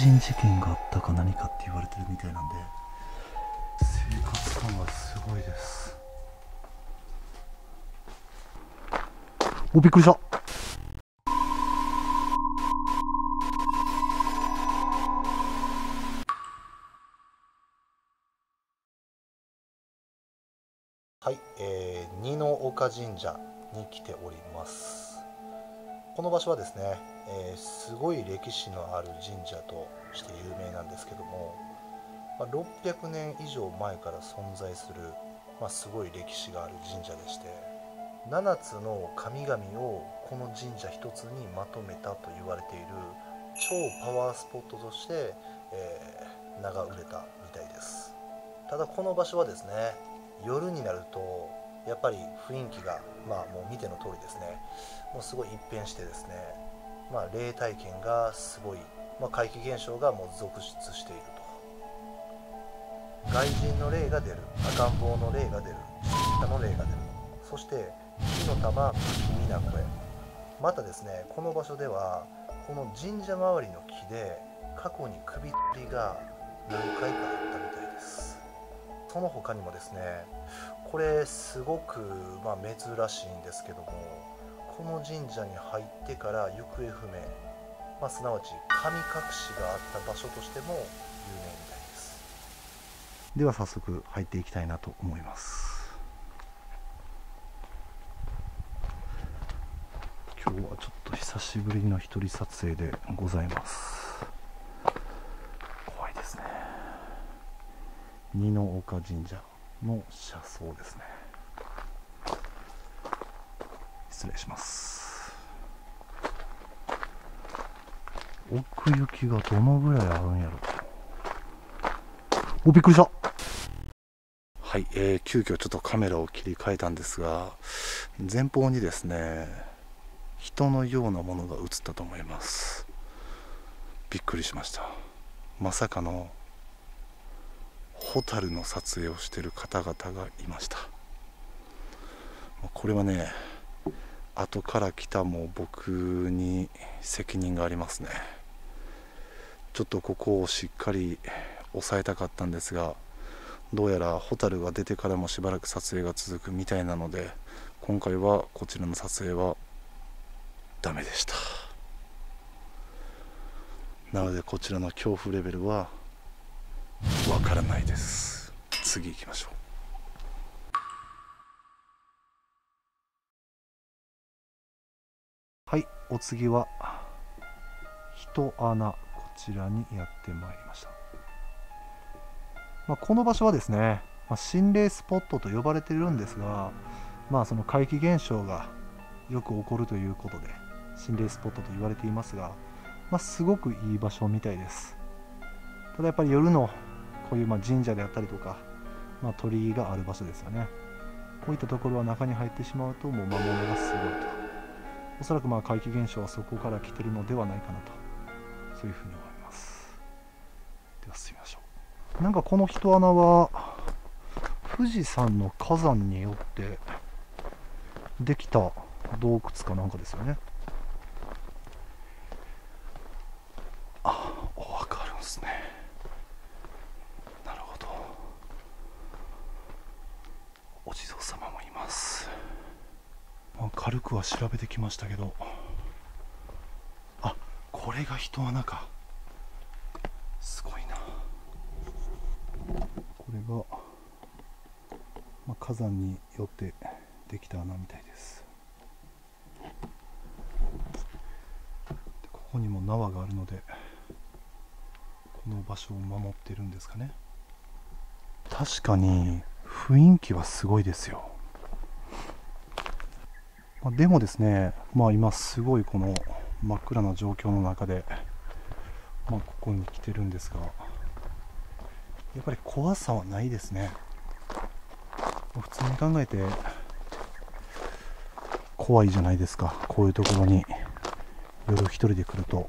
人事件があったか何かって言われてるみたいなんで生活感がすごいです。おびっくりした。はい、えー、二の岡神社に来ております。この場所はですね、えー、すごい歴史のある神社として有名なんですけども、まあ、600年以上前から存在する、まあ、すごい歴史がある神社でして7つの神々をこの神社一つにまとめたと言われている超パワースポットとして、えー、名が売れたみたいです。ただこの場所はですね夜になるとやっぱり雰囲気がまあもう見ての通りですね。もうすごい一変してですね。まあ霊体験がすごい、まあ、怪奇現象がもう続出していると。外人の霊が出る赤ん坊の霊が出る下の霊が出る。そして火の玉不気味な声。またですねこの場所ではこの神社周りの木で過去に首吊りが何回かあったみたいです。その他にもですねこれすごくまあ珍しいんですけどもこの神社に入ってから行方不明、まあ、すなわち神隠しがあった場所としても有名みたいです。では早速入っていきたいなと思います。今日はちょっと久しぶりの一人撮影でございます。怖いですね。二の岡神社。の車窓ですね。失礼します。奥行きがどのぐらいあるんやろおびっくりした。はい、えー、急遽ちょっとカメラを切り替えたんですが前方にですね人のようなものが映ったと思います。びっくりしました。まさかのホタルの撮影をしている方々がいました。これはね後から来たも僕に責任がありますね。ちょっとここをしっかり抑えたかったんですがどうやらホタルが出てからもしばらく撮影が続くみたいなので今回はこちらの撮影はダメでした。なのでこちらの恐怖レベルはわからないです。次行きましょう。はいお次は人穴こちらにやってまいりました、まあ、この場所はですね、まあ、心霊スポットと呼ばれているんですがまあその怪奇現象がよく起こるということで心霊スポットと言われていますが、まあ、すごくいい場所みたいです。ただやっぱり夜のこういうま神社であったりとか、まあ、鳥居がある場所ですよね。こういったところは中に入ってしまうともう魔物がすごいと。おそらくまあ怪奇現象はそこから来てるのではないかなと。そういうふうに思います。では進みましょう。なんかこの人穴は富士山の火山によってできた洞窟かなんかですよね軽くは調べてきましたけど。あこれが人穴か。すごいな。これが、まあ、火山によってできた穴みたいです。ここにも縄があるのでこの場所を守ってるんですかね。確かに雰囲気はすごいですよ。まあ、でもですね、まあ、今すごいこの真っ暗な状況の中で、まあ、ここに来てるんですがやっぱり怖さはないですね。普通に考えて怖いじゃないですか。こういうところに夜一人で来ると。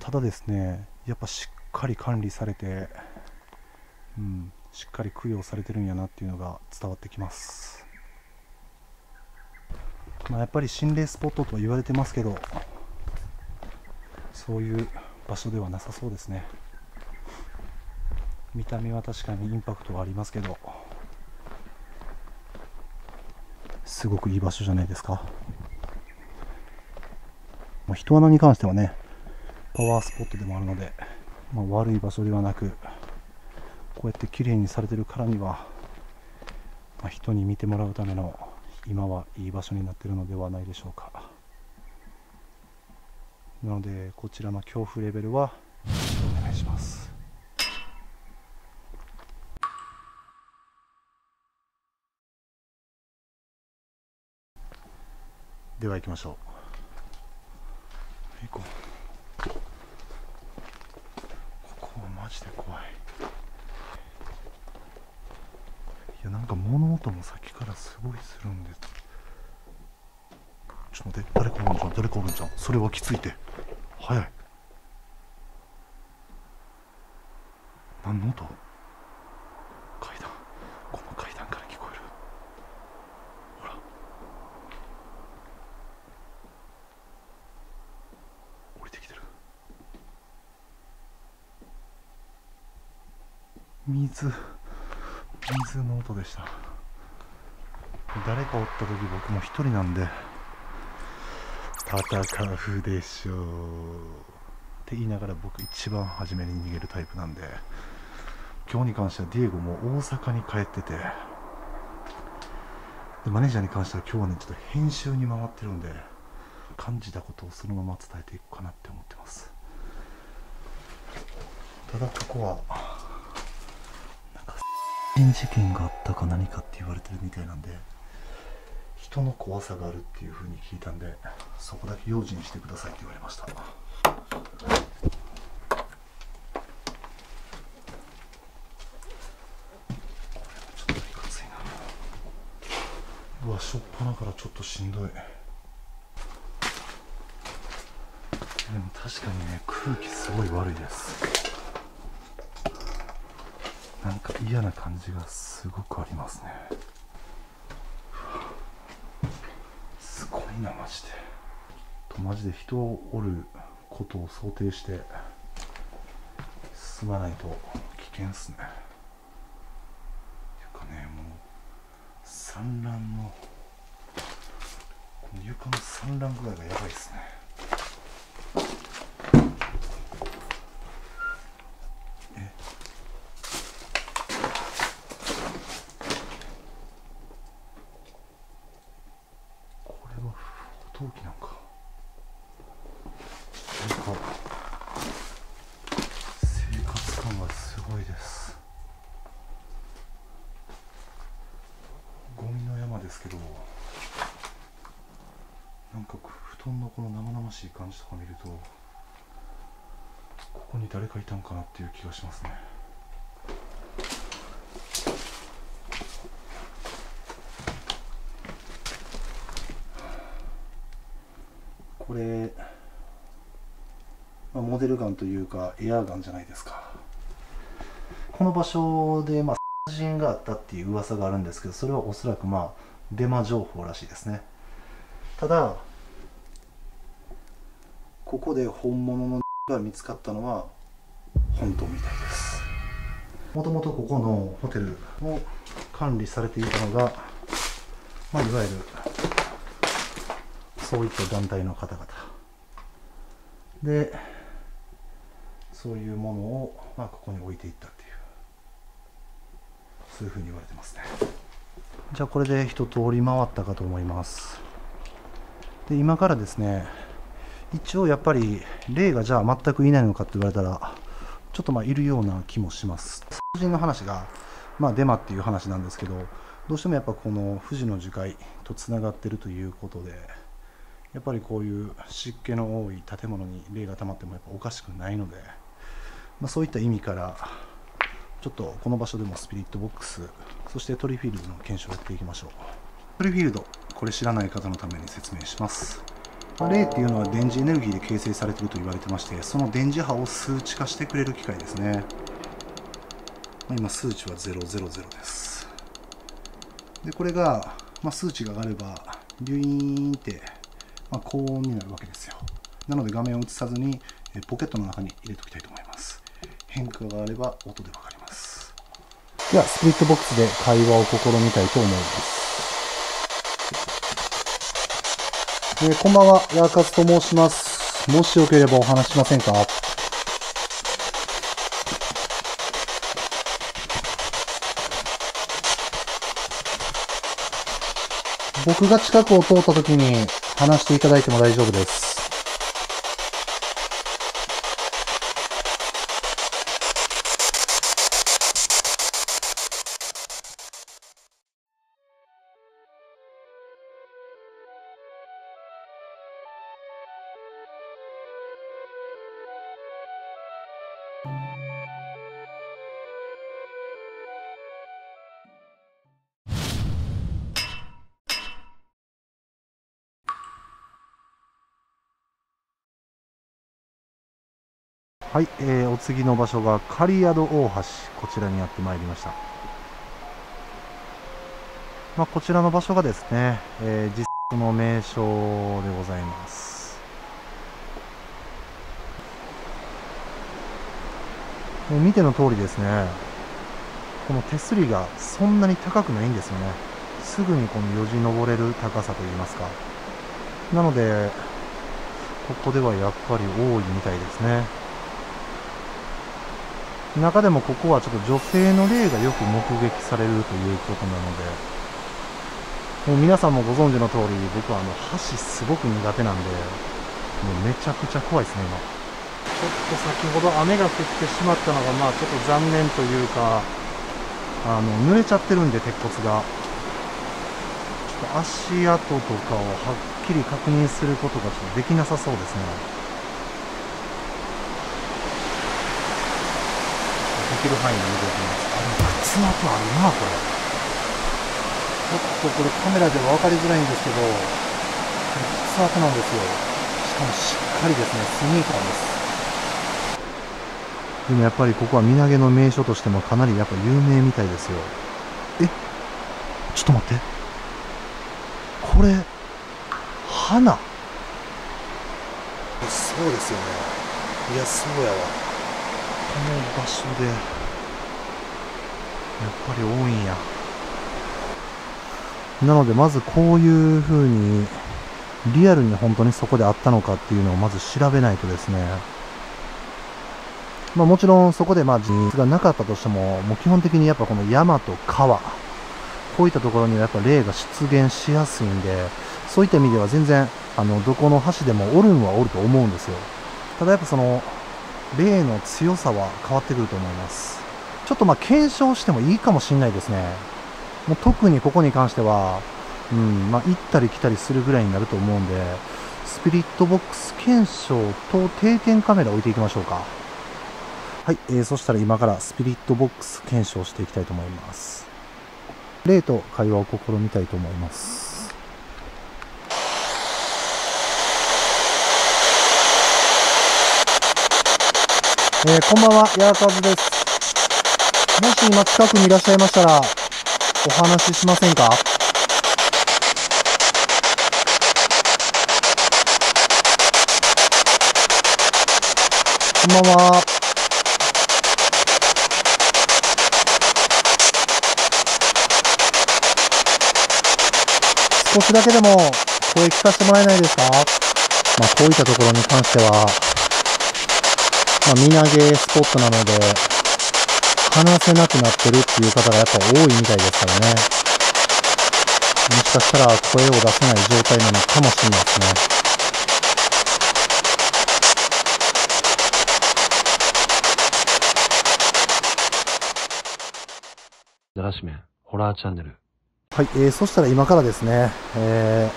ただですねやっぱしっかり管理されて、うん、しっかり供養されてるんやなっていうのが伝わってきます。まあ、やっぱり心霊スポットと言われてますけどそういう場所ではなさそうですね。見た目は確かにインパクトはありますけどすごくいい場所じゃないですか、まあ、人穴に関してはねパワースポットでもあるので、まあ、悪い場所ではなくこうやって綺麗にされてるからには、まあ、人に見てもらうための今はいい場所になっているのではないでしょうか。なのでこちらの恐怖レベルはお願いします。では行きましょう。行こう。ここはマジで怖いいやなんか物音もさっきからすごいするんです。ちょっと待って誰かおるんじゃん誰かおるんじゃんそれはきついて。早い。何の音？階段。この階段から聞こえる。ほら。降りてきてる。水。水の音でした。誰かおった時僕も一人なんで戦うでしょう。って言いながら僕一番初めに逃げるタイプなんで今日に関してはディエゴも大阪に帰っててでマネージャーに関しては今日はねちょっと編集に回ってるんで感じたことをそのまま伝えていくかなって思ってます。ただここはか事件があったか何かって言われてるみたいなんで人の怖さがあるっていうふうに聞いたんでそこだけ用心してくださいって言われました。これはちょっといかついな。うわしょっぱなからちょっとしんどい。でも確かにね空気すごい悪いです。なんか嫌な感じがすごくありますね。すごいなマジで。とマジで人をおることを想定して進まないと危険っすね。いうかねもう産卵のこの床の産卵具合がやばいっすね陶器なんかなんか生活感がすごいですゴミの山ですけどなんか布団のこの生々しい感じとか見るとここに誰かいたんかなっていう気がしますね。これ、まあ、モデルガンというかエアガンじゃないですか。この場所でまあ殺人があったっていう噂があるんですけどそれはおそらくまあデマ情報らしいですね。ただここで本物のが見つかったのは本当みたいです。もともとここのホテルを管理されていたのが、まあ、いわゆるそういった団体の方々。でそういうものを、まあ、ここに置いていったっていう。そういうふうに言われてますね。じゃあこれで一通り回ったかと思います。で今からですね一応やっぱり霊がじゃあ全くいないのかって言われたらちょっとまあいるような気もします。殺人の話がまあデマっていう話なんですけどどうしてもやっぱこの富士の樹海とつながってるということでやっぱりこういう湿気の多い建物に霊が溜まってもやっぱおかしくないので、まあ、そういった意味からちょっとこの場所でもスピリットボックスそしてトリフィールドの検証をやっていきましょう。トリフィールドこれ知らない方のために説明します。霊っていうのは電磁エネルギーで形成されていると言われてましてその電磁波を数値化してくれる機械ですね。今数値は000です。でこれが、まあ、数値が上がればビュイーンってまあ、高温になるわけですよ。なので画面を映さずにポケットの中に入れておきたいと思います。変化があれば音でわかります。ではスプリットボックスで会話を試みたいと思います。えー、こんばんは、ヤーカツと申します。もしよければお話しませんか？僕が近くを通った時に話していただいても大丈夫です。はい、えー、お次の場所が狩宿大橋こちらにやってまいりました、まあ、こちらの場所がですね、えー、実の名所でございます。もう見ての通りですねこの手すりがそんなに高くないんですよね。すぐにこのよじ登れる高さといいますか。なのでここではやっぱり多いみたいですね。中でもここはちょっと女性の霊がよく目撃されるということなので、もう皆さんもご存知の通り、僕はあの箸すごく苦手なんで、もうめちゃくちゃ怖いですね、今。ちょっと先ほど雨が降ってしまったのが、まあちょっと残念というか、あの、濡れちゃってるんで、鉄骨が。ちょっと足跡とかをはっきり確認することがちょっとできなさそうですね。ける範囲で見ておきます。あでも靴跡あるなこれ。ちょっとこれカメラでは分かりづらいんですけど靴跡なんですよ。しかもしっかりですねスニーカーです。でもやっぱりここは身投げの名所としてもかなりやっぱ有名みたいですよ。えちょっと待って。これ花？そうですよね。いやそうやわ。ここの場所でやっぱり多いんや。なのでまずこういう風にリアルに本当にそこであったのかっていうのをまず調べないとですね。まあもちろんそこでまあ人がなかったとしてももう基本的にやっぱこの山と川。こういったところにはやっぱ霊が出現しやすいんでそういった意味では全然あのどこの橋でもおるんはおると思うんですよ。ただやっぱその霊の強さは変わってくると思いますちょっとまあ検証してもいいかもしれないですね。もう特にここに関しては、うん、まあ、行ったり来たりするぐらいになると思うんで、スピリットボックス検証と定点カメラ置いていきましょうか。はい、えー、そしたら今からスピリットボックス検証していきたいと思います。例と会話を試みたいと思います。えー、こんばんは、やーかずです。もし今近くにいらっしゃいましたら、お話ししませんか？こんばんは。少しだけでも声聞かせてもらえないですか？まあ、こういったところに関しては、まあ、みなげスポットなので、話せなくなってるっていう方がやっぱ多いみたいですからね。もしかしたら声を出せない状態なのかもしれないですね。だらしめホラーチャンネル。はい、えー、そしたら今からですね、え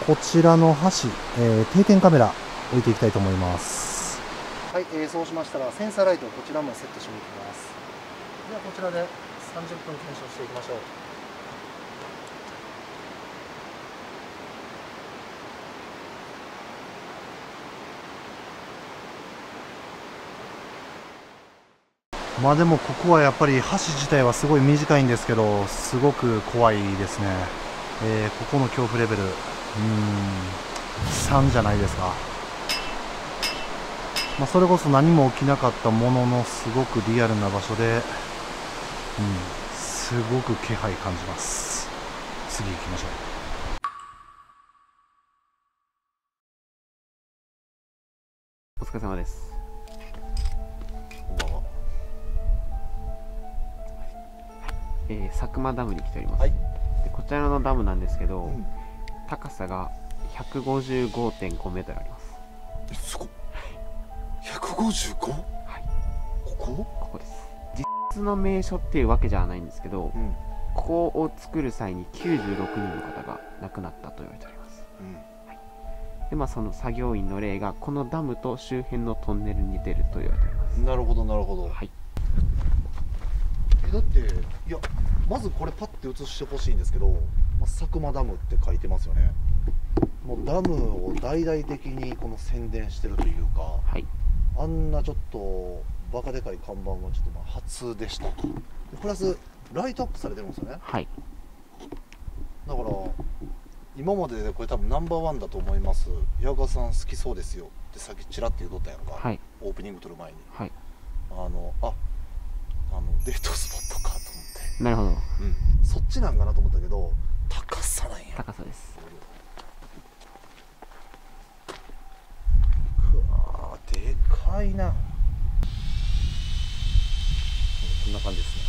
ー、こちらの橋、えー、定点カメラ置いていきたいと思います。はい、えー、そうしましたらセンサーライトをこちらもセットしていきます。ではこちらで30分検証していきましょう。まあでもここはやっぱり橋自体はすごい短いんですけどすごく怖いですね、えー、ここの恐怖レベル。うん。3じゃないですかまあ、それこそ何も起きなかったもののすごくリアルな場所で、うん、すごく気配感じます。次行きましょう。お疲れ様です。えー、佐久間ダムに来ております。はい。でこちらのダムなんですけど、うん。高さが155.5メートルあります。えすごっ 155? はい。ここ？ここです。実質の名所っていうわけじゃないんですけど、うんここを作る際に96人の方が亡くなったと言われております。で、まあその作業員の例がこのダムと周辺のトンネルに出ると言われております。なるほどなるほどはい。えだっていやまずこれパッて映してほしいんですけど、まあ、佐久間ダムって書いてますよねもうダムを大々的にこの宣伝してるというかはい。あんなちょっとバカでかい看板はちょっとまあ初でしたでプラスライトアップされてるんですよねはい。だから今まででこれ多分ナンバーワンだと思います矢川さん好きそうですよってさっきちらって言うとったやんか、はい。オープニング撮る前にはい。あのああのデートスポットかと思ってなるほど。うん、そっちなんかなと思ったけど高さなんや高さです。うかいな。こんな感じですね。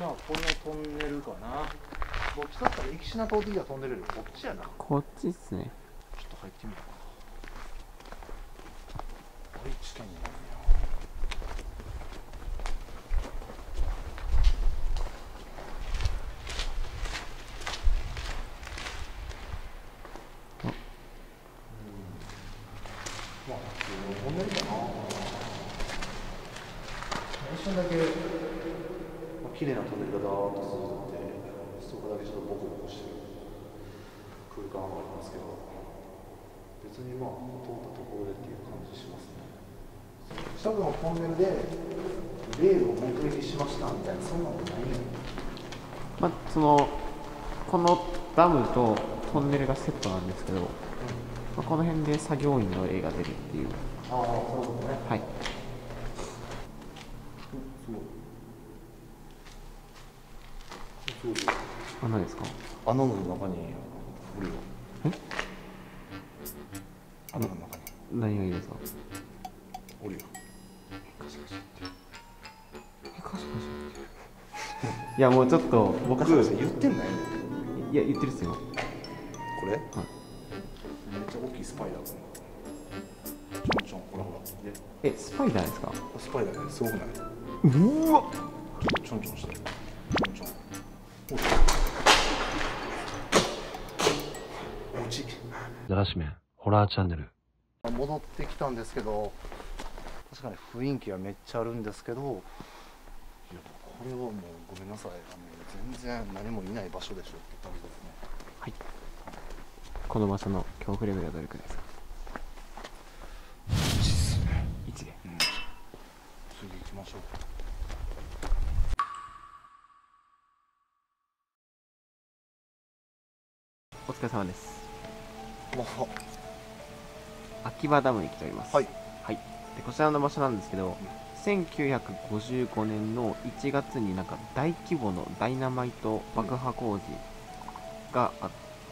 まあこのトンネルかな。どっちだったら駅品通ってきたトンネルよりこっちやな。ちょっこっちっすね。と入ってみようかな。愛知県になるんやまあ普通のトンネルかな一瞬だけ、まあ、綺麗なトンネルがダーッと続いてそこだけちょっとボコボコしてる空間はありますけど別にまあ通ったところでっていう感じしますね近くのトンネルでレールを目撃しましたみたいなそんなのないまあ、そのこのダムとトンネルがセットなんですけど、まあ、この辺で作業員の例が出るっていうああそういうことねはいすごいすごいあ何ですか？穴の中におるよ。え？穴の中に。何がいいですか？おるよ。えカシカシいやもうちょっと僕言ってんないねいや言ってるっすよ。これ、めっちゃ大きいスパイダーがちょんちょんほらほら。でえスパイダーですか？スパイダーねすごくない？うわちょんちょんして。ちらしめん、ホラーチャンネル。戻ってきたんですけど確かに雰囲気はめっちゃあるんですけどいやこれはもうごめんなさい。あの全然何もいない場所でしょって感じですね。はい。この場所の恐怖レベルはどれくらいですか？1っすね。1で。うん。次行きましょう。お疲れ様です秋葉ダムに来ております。はい。はい、でこちらの場所なんですけど、1955年の1月になんか大規模のダイナマイト爆破工事があ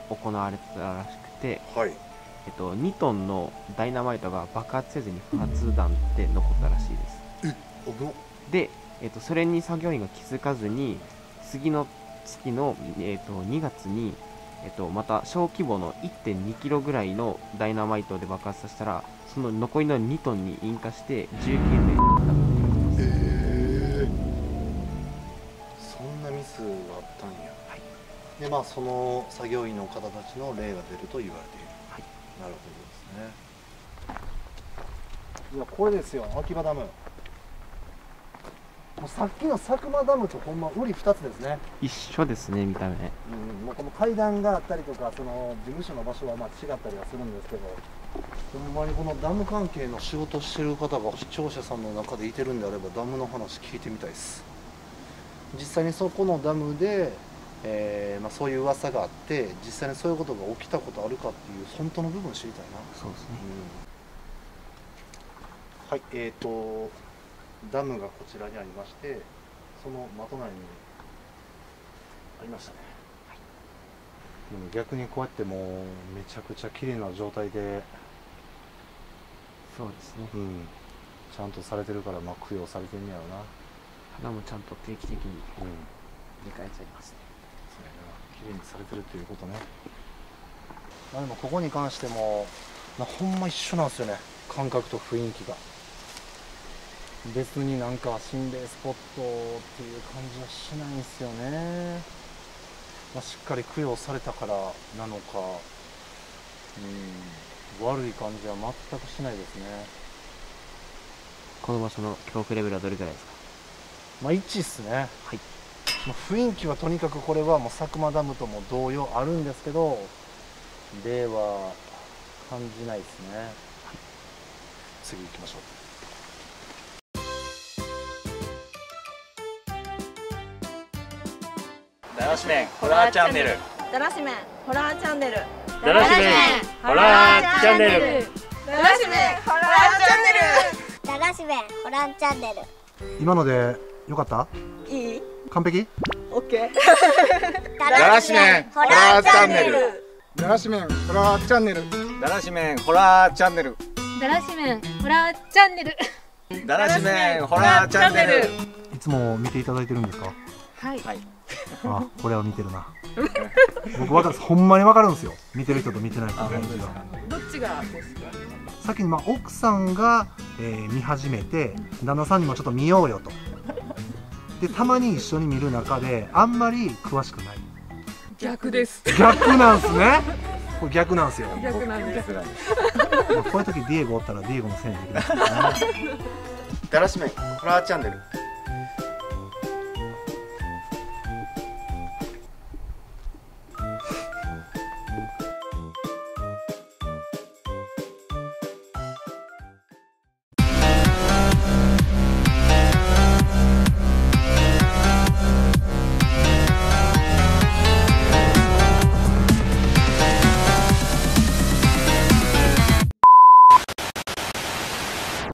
行われてたらしくて、はい。えっと、2トンのダイナマイトが爆発せずに不発弾って残ったらしいです。で、えっと、それに作業員が気づかずに次の月の、えっと、2月に、えっと、また小規模の1 2キロぐらいのダイナマイトで爆発させたらその残りの2トンに引火して19名が亡くなっています。へえそんなミスがあったんや。はい。でまあその作業員の方たちの例が出ると言われている。はい。なるほどですね。いやこれですよ。秋葉ダムもうさっきの佐久間ダムとほんま瓜二つですね、一緒ですね見た目。うん、もうこの階段があったりとかその事務所の場所はまあ違ったりはするんですけど。ほんまにこのダム関係の仕事してる方が視聴者さんの中でいてるんであればダムの話聞いてみたいです。実際にそこのダムでえーまあ、そういう噂があって実際にそういうことが起きたことあるかっていう本当の部分知りたいな、そうですね。はいえーとダムがこちらにありましてその的内にありましたね、でも逆にこうやってもうめちゃくちゃ綺麗な状態で、そうですね。うん、ちゃんとされてるから、まあ、供養されてんねやろな。花もちゃんと定期的にうん。入れ替えちゃいますね。そうやな。綺麗にされてるっていうことね。まあでもここに関しても、まあ、ほんま一緒なんですよね。感覚と雰囲気が別になんか心霊スポットっていう感じはしないんですよね、まあ、しっかり供養されたからなのか。うん。悪い感じは全くしないですね。この場所の恐怖レベルはどれぐらいですか？まあ1っすね。はい。まあ、雰囲気はとにかくこれはもう佐久間ダムとも同様あるんですけど霊は感じないですね、次行きましょうだらし麺ホラーチャンネル。だらし麺ホラーチャンネル。だらし麺ホラーチャンネル。だらし麺ホラーチャンネだらし弁ホランチャンネル。今のでよかった？ルいい？完璧？オッケー。だらし麺ホラーチャンネル。だらし麺ホラーチャンネル。だらし麺ホラーチャンネル。だらし麺ホラーチャンネル。だらし麺ホラーチャンネル。いつも見ていただいてるんですか？はい。はいあこれは見てるな。僕わかるほんまにわかるんですよ。見てる人と見てない人の感じが。どっちがですか先にまあ奥さんが、えー見始めて旦那さんにもちょっと見ようよと。でたまに一緒に見る中であんまり詳しくない。逆です。逆なんすね。これ逆なんすよ。逆なんです。まあこういう時ディエゴおったらディエゴのせいにできますからねだらし麺ホラーチャンネル